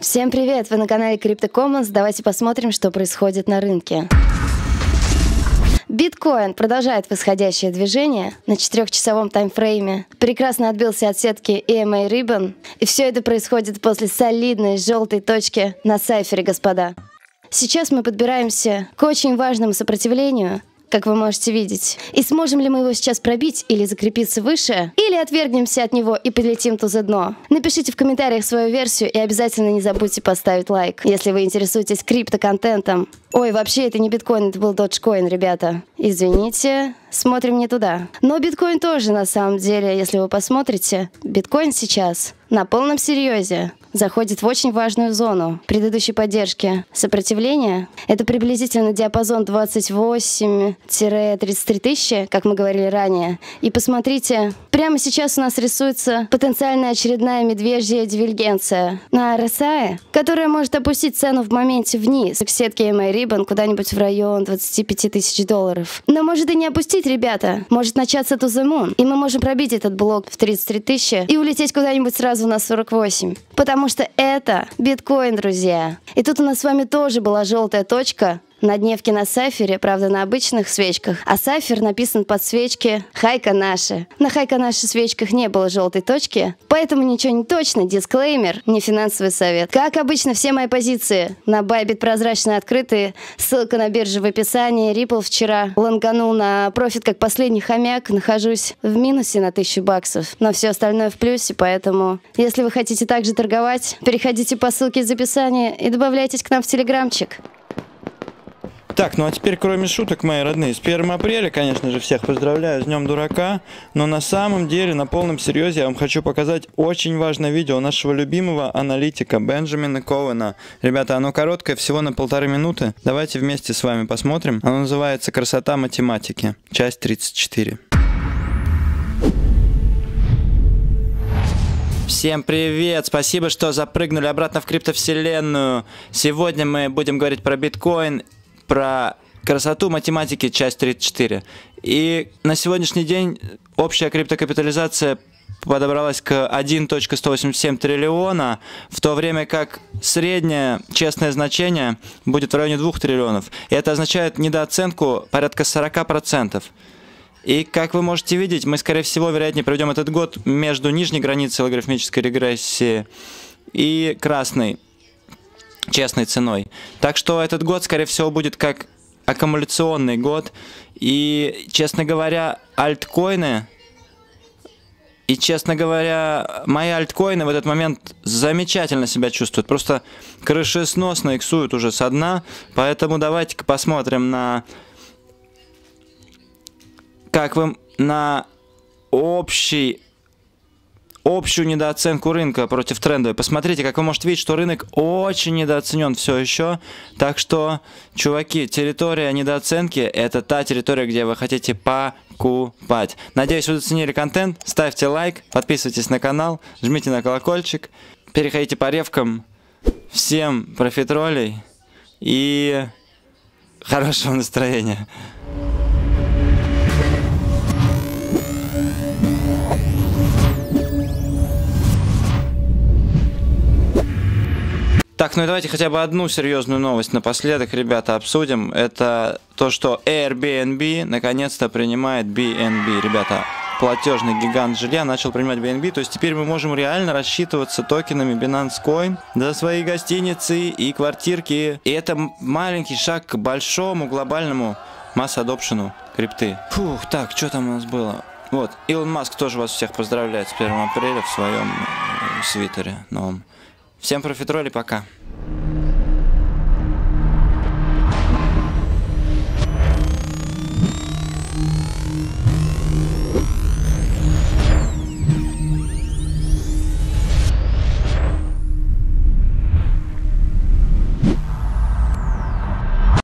Всем привет! Вы на канале CryptoCommons. Давайте посмотрим, что происходит на рынке. Биткоин продолжает восходящее движение на четырехчасовом таймфрейме. Прекрасно отбился от сетки EMA Ribbon. И все это происходит после солидной желтой точки на сайфере, господа. Сейчас мы подбираемся к очень важному сопротивлению, как вы можете видеть. И сможем ли мы его сейчас пробить или закрепиться выше, или отвергнемся от него и полетим туда дно? Напишите в комментариях свою версию и обязательно не забудьте поставить лайк, если вы интересуетесь криптоконтентом. Ой, вообще это не биткоин, это был доджкоин, ребята. Извините, смотрим не туда. Но биткоин тоже на самом деле, если вы посмотрите, биткоин сейчас на полном серьезе заходит в очень важную зону предыдущей поддержки. Сопротивление — это приблизительно диапазон 28-33 тысячи, как мы говорили ранее. И посмотрите, прямо сейчас у нас рисуется потенциальная очередная медвежья дивергенция на RSI, которая может опустить цену в моменте вниз к сетке MA Ribbon куда-нибудь в район 25 тысяч долларов. Но может и не опустить, ребята. Может начаться to the moon. И мы можем пробить этот блок в 33 тысячи и улететь куда-нибудь сразу на 48. Потому Потому что это биткоин, друзья. И тут у нас с вами тоже была желтая точка, на дневке на сафере, правда, на обычных свечках, а сафер написан под свечки «Хайка наши». На «Хайка наши» свечках не было желтой точки, поэтому ничего не точно, дисклеймер, не финансовый совет. Как обычно, все мои позиции на Bybit прозрачно открытые, ссылка на биржу в описании, Ripple вчера ланганул на профит как последний хомяк, нахожусь в минусе на 1000 баксов, но все остальное в плюсе, поэтому если вы хотите также торговать, переходите по ссылке из описания и добавляйтесь к нам в телеграмчик. Так, ну а теперь, кроме шуток, мои родные, с 1 апреля, конечно же, всех поздравляю с Днем Дурака, но на самом деле, на полном серьезе, я вам хочу показать очень важное видео нашего любимого аналитика Бенджамина Ковена. Ребята, оно короткое, всего на полторы минуты. Давайте вместе с вами посмотрим. Оно называется «Красота математики», часть 34. Всем привет! Спасибо, что запрыгнули обратно в криптовселенную. Сегодня мы будем говорить про биткоин про красоту математики, часть 34. И на сегодняшний день общая криптокапитализация подобралась к 1.187 триллиона, в то время как среднее честное значение будет в районе 2 триллионов. И это означает недооценку порядка 40%. И как вы можете видеть, мы, скорее всего, вероятнее проведем этот год между нижней границей логарифмической регрессии и красной честной ценой. Так что этот год, скорее всего, будет как аккумуляционный год. И, честно говоря, альткоины... И, честно говоря, мои альткоины в этот момент замечательно себя чувствуют. Просто крышесносно иксуют уже со дна. Поэтому давайте-ка посмотрим на... Как вы... На общий общую недооценку рынка против трендовой. Посмотрите, как вы можете видеть, что рынок очень недооценен все еще. Так что, чуваки, территория недооценки – это та территория, где вы хотите покупать. Надеюсь, вы заценили контент. Ставьте лайк, подписывайтесь на канал, жмите на колокольчик, переходите по ревкам. Всем профитролей и хорошего настроения. Так, ну давайте хотя бы одну серьезную новость напоследок, ребята, обсудим. Это то, что Airbnb наконец-то принимает BNB. Ребята, платежный гигант жилья начал принимать BNB, то есть теперь мы можем реально рассчитываться токенами Binance Coin за свои гостиницы и квартирки. И это маленький шаг к большому глобальному масс-адопшену крипты. Фух, так, что там у нас было? Вот, Илон Маск тоже вас всех поздравляет с 1 апреля в своем э, свитере новом. Всем профитроли, пока.